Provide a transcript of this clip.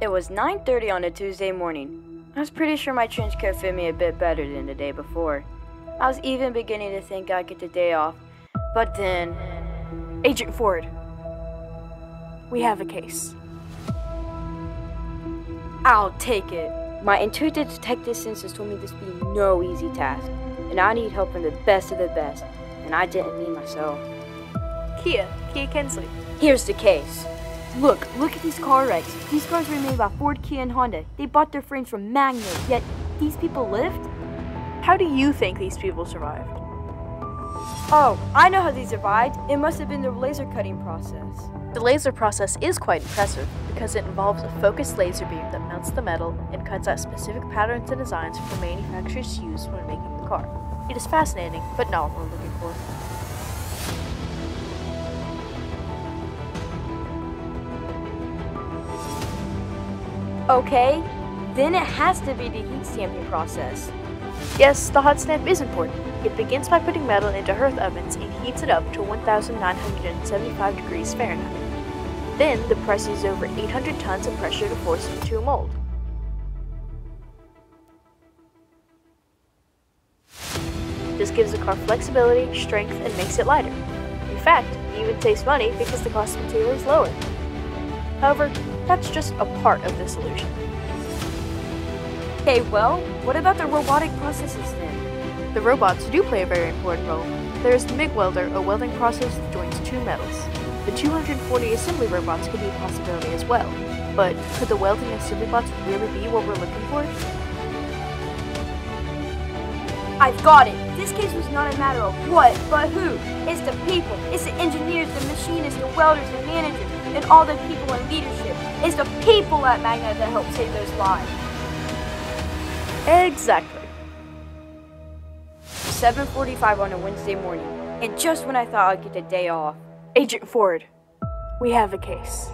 It was 9.30 on a Tuesday morning. I was pretty sure my trench coat fit me a bit better than the day before. I was even beginning to think I'd get the day off. But then... Agent Ford, we have a case. I'll take it. My intuitive detective senses told me this would be no easy task, and I need help from the best of the best, and I didn't mean myself. Kia, Kia Kinsley. Here's the case. Look, look at these car wrecks. These cars were made by Ford, Kia, and Honda. They bought their frames from Magna, yet these people lived? How do you think these people survived? Oh, I know how they survived. It must have been the laser cutting process. The laser process is quite impressive because it involves a focused laser beam that melts the metal and cuts out specific patterns and designs for manufacturers to use when making the car. It is fascinating, but not what we're looking for. Okay, then it has to be the heat stamping process. Yes, the hot stamp is important. It begins by putting metal into hearth ovens and heats it up to 1975 degrees Fahrenheit. Then the press uses over 800 tons of pressure to force it into a mold. This gives the car flexibility, strength, and makes it lighter. In fact, it even saves money because the cost of material is lower. However, that's just a part of the solution. Okay, well, what about the robotic processes then? The robots do play a very important role. There is the MIG welder, a welding process that joins two metals. The 240 assembly robots could be a possibility as well. But could the welding assembly bots really be what we're looking for? I've got it. This case was not a matter of what, but who. It's the people. It's the engineers, the machinists, the welders, the managers, and all the people in leadership. It's the people at Magna that helped save those lives. Exactly. 7.45 on a Wednesday morning, and just when I thought I'd get a day off. Agent Ford, we have a case.